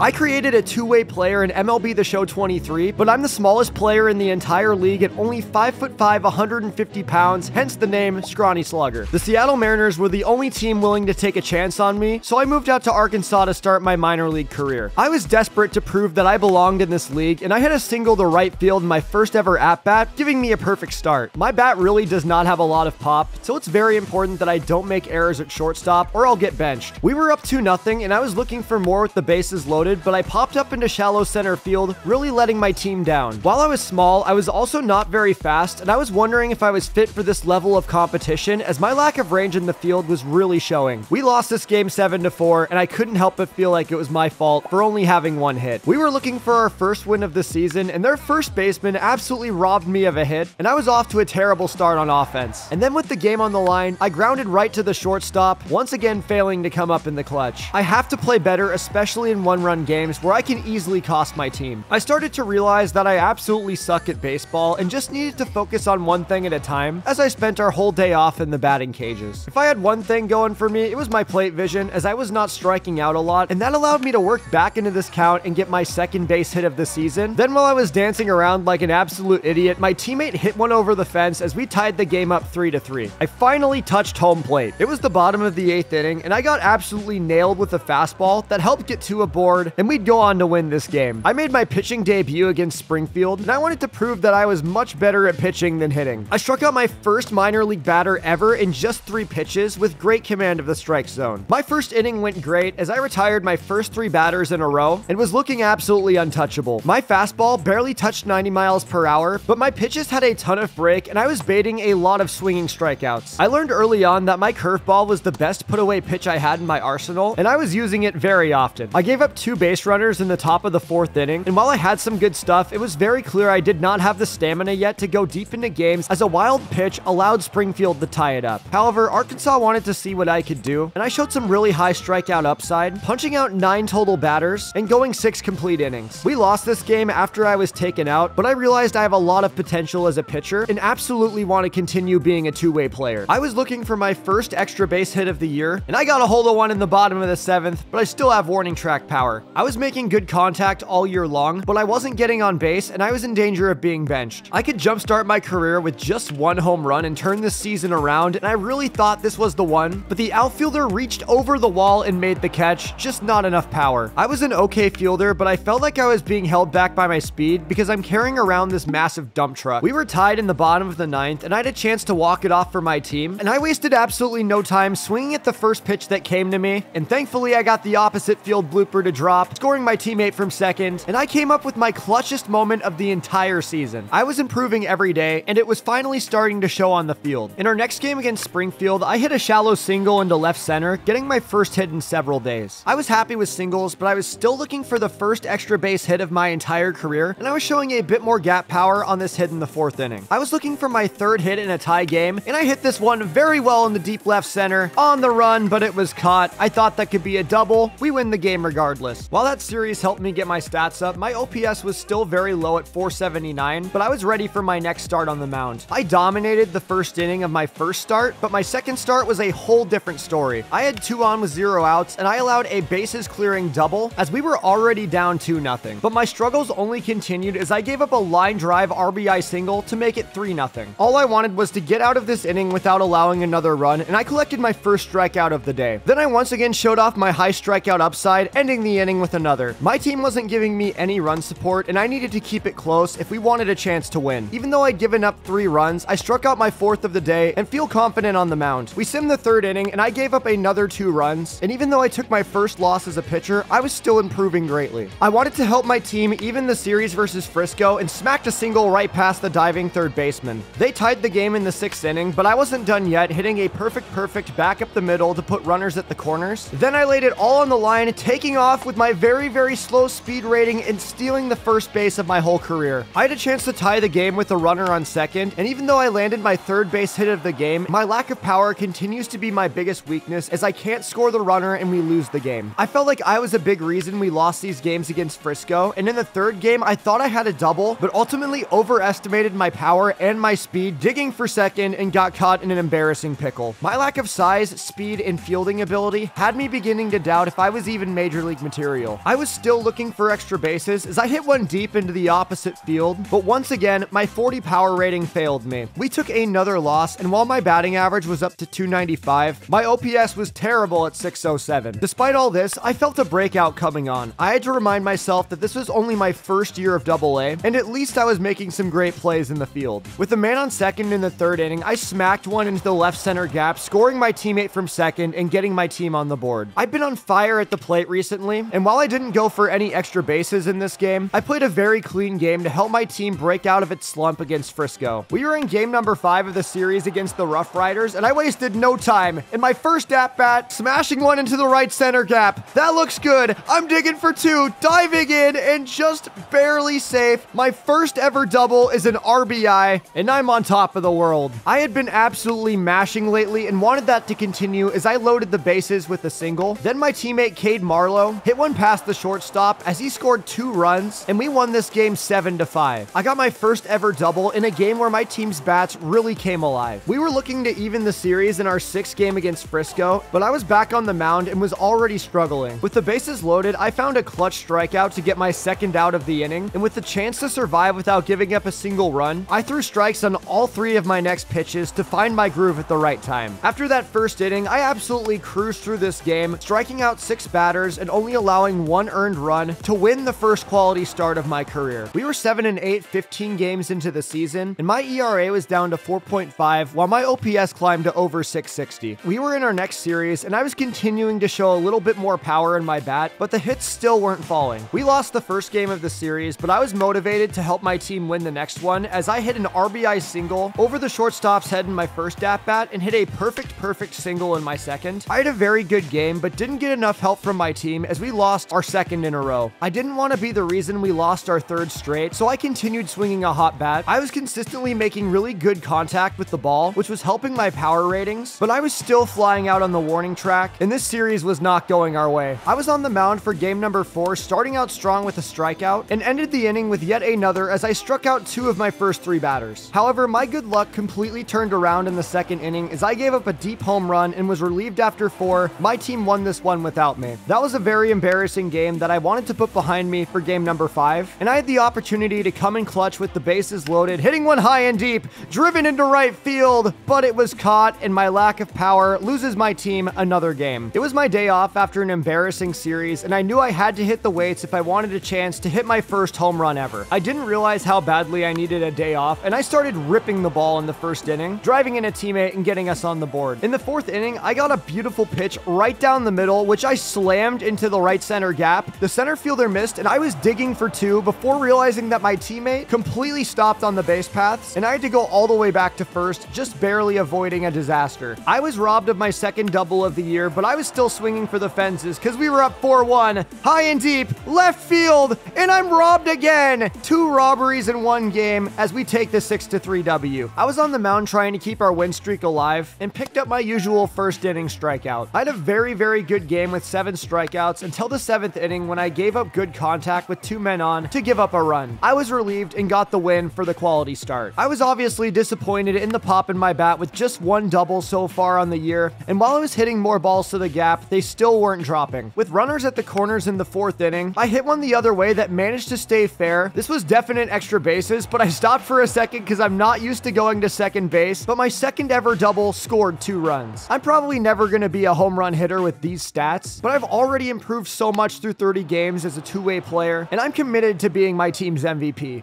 I created a two-way player in MLB The Show 23, but I'm the smallest player in the entire league at only 5'5", 150 pounds, hence the name Scrawny Slugger. The Seattle Mariners were the only team willing to take a chance on me, so I moved out to Arkansas to start my minor league career. I was desperate to prove that I belonged in this league, and I hit a single to right field in my first ever at-bat, giving me a perfect start. My bat really does not have a lot of pop, so it's very important that I don't make errors at shortstop or I'll get benched. We were up 2 nothing, and I was looking for more with the bases loaded, but I popped up into shallow center field, really letting my team down. While I was small, I was also not very fast, and I was wondering if I was fit for this level of competition as my lack of range in the field was really showing. We lost this game 7 to 4, and I couldn't help but feel like it was my fault for only having one hit. We were looking for our first win of the season, and their first baseman absolutely robbed me of a hit, and I was off to a terrible start on offense. And then with the game on the line, I grounded right to the shortstop, once again failing to come up in the clutch. I have to play better, especially in one-run games where I can easily cost my team. I started to realize that I absolutely suck at baseball and just needed to focus on one thing at a time as I spent our whole day off in the batting cages. If I had one thing going for me, it was my plate vision as I was not striking out a lot and that allowed me to work back into this count and get my second base hit of the season. Then while I was dancing around like an absolute idiot, my teammate hit one over the fence as we tied the game up 3 to 3. I finally touched home plate. It was the bottom of the 8th inning and I got absolutely nailed with a fastball that helped get to a board and we'd go on to win this game. I made my pitching debut against Springfield and I wanted to prove that I was much better at pitching than hitting. I struck out my first minor league batter ever in just 3 pitches with great command of the strike zone. My first inning went great as I retired my first 3 batters in a row and was looking absolutely untouchable. My fastball barely touched 90 miles per hour, but my pitches had a ton of break and I was baiting a lot of swinging strikeouts. I learned early on that my curveball was the best put away pitch I had in my arsenal, and I was using it very often. I gave up two base runners in the top of the fourth inning, and while I had some good stuff, it was very clear I did not have the stamina yet to go deep into games as a wild pitch allowed Springfield to tie it up. However, Arkansas wanted to see what I could do, and I showed some really high strikeout upside, punching out nine total batters and going six complete innings. We lost this game after I was taken out, but I realized I have a lot of potential as a pitcher and absolutely want to continue being a two-way player. I was looking for my first extra base hit of the year, and I got a hold of one in the bottom of the seventh, but I still have warning track power. I was making good contact all year long, but I wasn't getting on base, and I was in danger of being benched. I could jumpstart my career with just one home run and turn this season around, and I really thought this was the one, but the outfielder reached over the wall and made the catch, just not enough power. I was an okay fielder, but I felt like I was being held back by my speed because I'm carrying around this massive dump truck. We were tied in the bottom of the ninth, and I had a chance to walk it off for my team, and I wasted absolutely no time swinging at the first pitch that came to me, and thankfully I got the opposite field blooper to drop, scoring my teammate from second, and I came up with my clutchest moment of the entire season. I was improving every day, and it was finally starting to show on the field. In our next game against Springfield, I hit a shallow single into left center, getting my first hit in several days. I was happy with singles, but I was still looking for the first extra base hit of my entire career, and I was showing a bit more gap power on this hit in the fourth inning. I was looking for my third hit in a tie game, and I hit this one very well in the deep left center, on the run, but it was caught. I thought that could be a double. We win the game regardless. While that series helped me get my stats up, my OPS was still very low at 479, but I was ready for my next start on the mound. I dominated the first inning of my first start, but my second start was a whole different story. I had two on with zero outs, and I allowed a bases clearing double as we were already down 2 nothing. But my struggles only continued as I gave up a line drive RBI single to make it 3 nothing. All I wanted was to get out of this inning without allowing another run, and I collected my first strikeout of the day. Then I once again showed off my high strikeout upside, ending the inning with another. My team wasn't giving me any run support, and I needed to keep it close if we wanted a chance to win. Even though I'd given up three runs, I struck out my fourth of the day and feel confident on the mound. We simmed the third inning, and I gave up another two runs, and even though I took my first loss as a pitcher, I was still improving greatly. I wanted to help my team even the series versus Frisco and smacked a single right past the diving third baseman. They tied the game in the sixth inning, but I wasn't done yet, hitting a perfect perfect back up the middle to put runners at the corners. Then I laid it all on the line, taking off with my very, very slow speed rating and stealing the first base of my whole career. I had a chance to tie the game with a runner on second, and even though I landed my third base hit of the game, my lack of power continues to be my biggest weakness as I can't score the runner and we lose the game. I felt like I was a big reason we lost these games against Frisco, and in the third game, I thought I had a double, but ultimately overestimated my power and my speed, digging for second, and got caught in an embarrassing pickle. My lack of size, speed, and fielding ability had me beginning to doubt if I was even major league material material. I was still looking for extra bases as I hit one deep into the opposite field, but once again, my 40 power rating failed me. We took another loss, and while my batting average was up to 295, my OPS was terrible at 607. Despite all this, I felt a breakout coming on. I had to remind myself that this was only my first year of Double A, and at least I was making some great plays in the field. With a man on second in the third inning, I smacked one into the left center gap, scoring my teammate from second and getting my team on the board. I've been on fire at the plate recently, and while I didn't go for any extra bases in this game, I played a very clean game to help my team break out of its slump against Frisco. We were in game number five of the series against the Rough Riders, and I wasted no time. In my first at bat, smashing one into the right center gap. That looks good. I'm digging for two, diving in, and just barely safe. My first ever double is an RBI, and I'm on top of the world. I had been absolutely mashing lately and wanted that to continue as I loaded the bases with a single. Then my teammate Cade Marlowe hit one past the shortstop as he scored two runs, and we won this game 7 to 5. I got my first ever double in a game where my team's bats really came alive. We were looking to even the series in our sixth game against Frisco, but I was back on the mound and was already struggling. With the bases loaded, I found a clutch strikeout to get my second out of the inning, and with the chance to survive without giving up a single run, I threw strikes on all three of my next pitches to find my groove at the right time. After that first inning, I absolutely cruised through this game, striking out six batters and only allowing one earned run to win the first quality start of my career. We were 7 and 8 15 games into the season, and my ERA was down to 4.5 while my OPS climbed to over 660. We were in our next series, and I was continuing to show a little bit more power in my bat, but the hits still weren't falling. We lost the first game of the series, but I was motivated to help my team win the next one as I hit an RBI single over the shortstop's head in my first at bat and hit a perfect, perfect single in my second. I had a very good game, but didn't get enough help from my team as we lost our second in a row. I didn't want to be the reason we lost our third straight, so I continued swinging a hot bat. I was consistently making really good contact with the ball, which was helping my power ratings, but I was still flying out on the warning track, and this series was not going our way. I was on the mound for game number four, starting out strong with a strikeout, and ended the inning with yet another as I struck out two of my first three batters. However, my good luck completely turned around in the second inning as I gave up a deep home run and was relieved after four. My team won this one without me. That was a very embarrassing game that I wanted to put behind me for game number five, and I had the opportunity to come in clutch with the bases loaded, hitting one high and deep, driven into right field, but it was caught, and my lack of power loses my team another game. It was my day off after an embarrassing series, and I knew I had to hit the weights if I wanted a chance to hit my first home run ever. I didn't realize how badly I needed a day off, and I started ripping the ball in the first inning, driving in a teammate and getting us on the board. In the fourth inning, I got a beautiful pitch right down the middle, which I slammed into the right center gap. The center fielder missed, and I was digging for two before realizing that my teammate completely stopped on the base paths, and I had to go all the way back to first, just barely avoiding a disaster. I was robbed of my second double of the year, but I was still swinging for the fences because we were up 4 1, high and deep, left field, and I'm robbed again. Two robberies in one game as we take the 6 3 W. I was on the mound trying to keep our win streak alive and picked up my usual first inning strikeout. I had a very, very good game with seven strikeouts until the seventh inning when I gave up good contact with two men on to give up a run. I was relieved and got the win for the quality start. I was obviously disappointed in the pop in my bat with just one double so far on the year, and while I was hitting more balls to the gap, they still weren't dropping. With runners at the corners in the fourth inning, I hit one the other way that managed to stay fair. This was definite extra bases, but I stopped for a second because I'm not used to going to second base, but my second ever double scored two runs. I'm probably never going to be a home run hitter with these stats, but I've already improved so much through 30 games as a two-way player, and I'm committed to being my team's MVP.